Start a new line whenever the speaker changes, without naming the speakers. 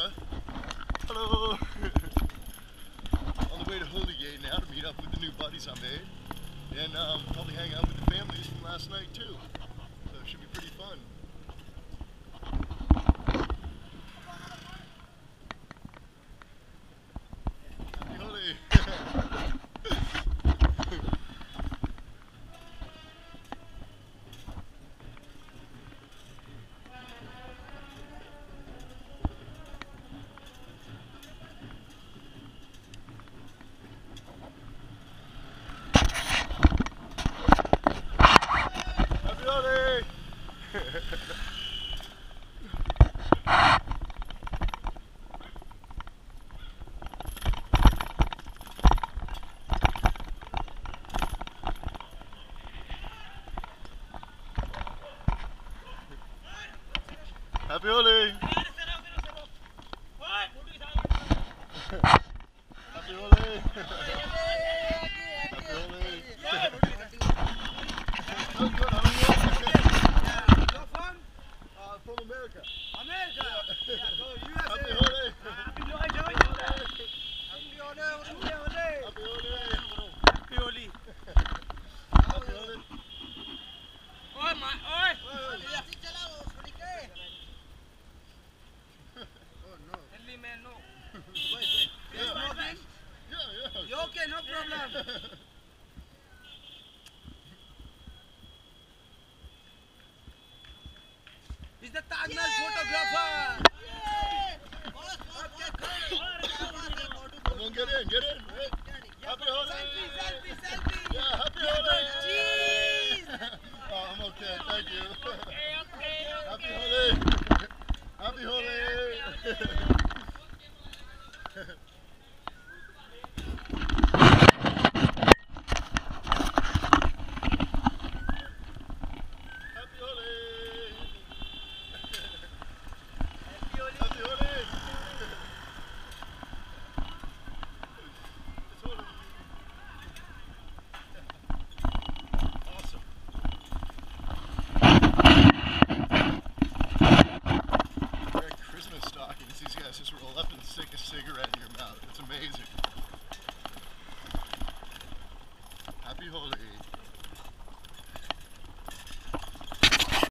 camera. Hello. On the way to Holi Gate now to meet up with the new buddies I made. And um, probably hang out with the families from last night too. Happy Holi. Happy Holi. Happy Holi. Oh, good. How are you?
You're from
Uh, from America.
America. Yeah, so USA.
Happy Holi.
Happy New Year. Happy Holiday. Happy Holiday.
Happy Holi.
Happy Holi.
Happy Holi.
Oi, my, oi.
Oh no.
Only man, no.
Yeah.
There's no thing.
Yeah, yeah.
You okay? No problem. He's the Taj Mahal photographer.
Come on, get in, get in. Happy Holi.
Selfie, selfie, selfie.
Yeah, happy Holi.
Cheese.
oh, I'm okay, thank you.
Okay,
frijoles.